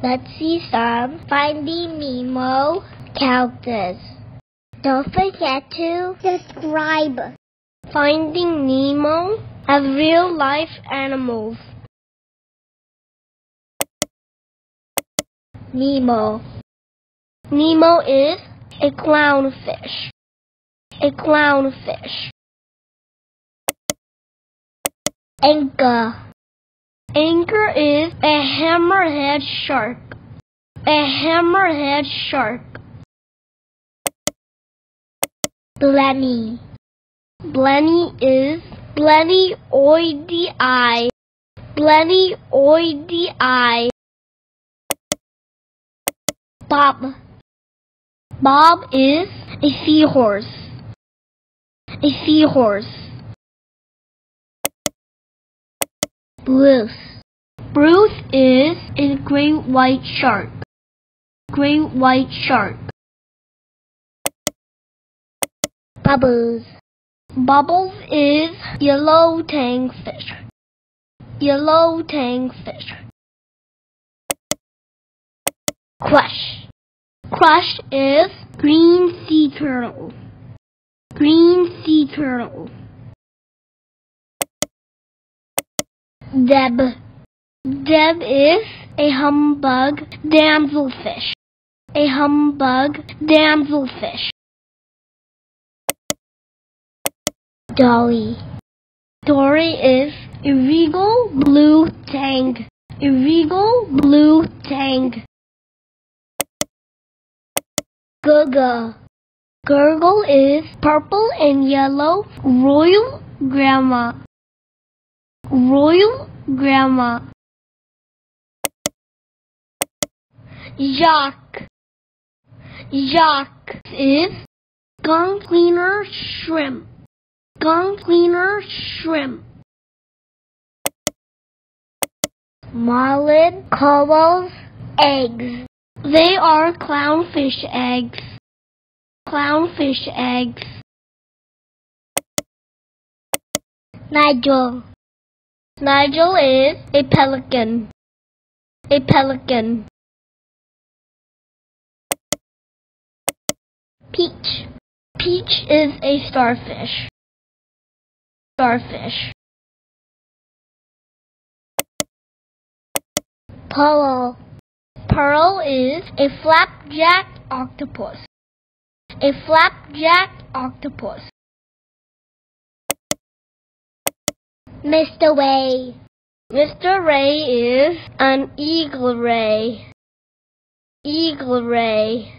Let's see some Finding Nemo characters. Don't forget to subscribe. Finding Nemo as real life animals. Nemo. Nemo is a clownfish. A clownfish. Anchor. Anchor is a hammerhead shark. A hammerhead shark. Blenny. Blenny is Blenny oidii. Blenny oidii. Bob. Bob is a seahorse. A seahorse. Bruce. Bruce is a great white shark. Great white shark. Bubbles. Bubbles is yellow tang fish. Yellow tang fish. Crush. Crush is green sea turtle. Green sea turtle. Deb. Deb is a humbug damselfish. A humbug damselfish. Dolly. Dory is a regal blue tang. A regal blue tang. Gurgle. Gurgle is purple and yellow royal gramma. Royal gramma. Jacques. Jacques is gun cleaner shrimp. Gun cleaner shrimp. Marlin Coral's eggs. They are clownfish eggs. Clownfish eggs. Nigel. Nigel is a pelican. A pelican. Peach is a starfish. Starfish. Pearl. Pearl is a flapjack octopus. A flapjack octopus. Mr. Ray. Mr. Ray is an eagle ray. Eagle ray.